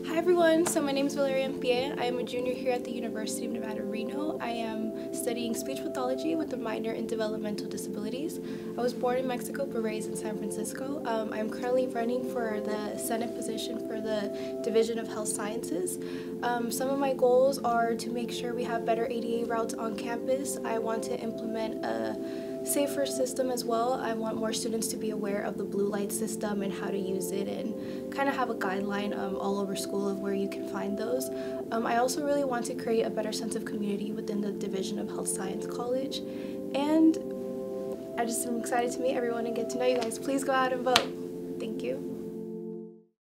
Hi everyone, so my name is Valeria Ampié. I am a junior here at the University of Nevada, Reno. I am studying speech pathology with a minor in developmental disabilities. I was born in Mexico but raised in San Francisco. Um, I'm currently running for the Senate position for the Division of Health Sciences. Um, some of my goals are to make sure we have better ADA routes on campus. I want to implement a safer system as well. I want more students to be aware of the blue light system and how to use it and kind of have a guideline um, all over school of where you can find those. Um, I also really want to create a better sense of community within the Division of Health Science College and I just am excited to meet everyone and get to know you guys. Please go out and vote. Thank you.